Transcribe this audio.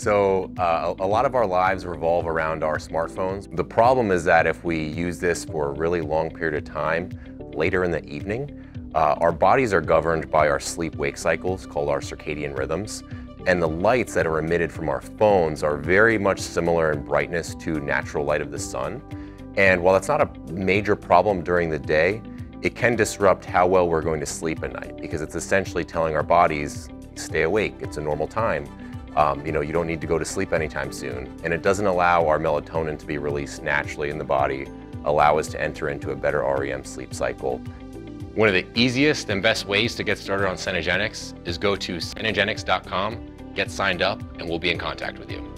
So uh, a lot of our lives revolve around our smartphones. The problem is that if we use this for a really long period of time, later in the evening, uh, our bodies are governed by our sleep-wake cycles called our circadian rhythms. And the lights that are emitted from our phones are very much similar in brightness to natural light of the sun. And while it's not a major problem during the day, it can disrupt how well we're going to sleep at night because it's essentially telling our bodies, stay awake, it's a normal time. Um, you know, you don't need to go to sleep anytime soon. And it doesn't allow our melatonin to be released naturally in the body, allow us to enter into a better REM sleep cycle. One of the easiest and best ways to get started on Cenegenics is go to cenegenics.com, get signed up, and we'll be in contact with you.